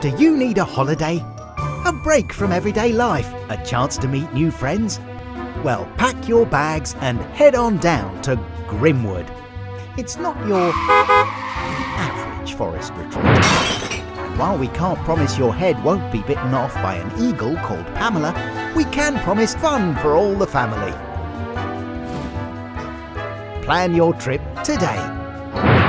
Do you need a holiday? A break from everyday life? A chance to meet new friends? Well, pack your bags and head on down to Grimwood. It's not your average forest retreat. And while we can't promise your head won't be bitten off by an eagle called Pamela, we can promise fun for all the family. Plan your trip today.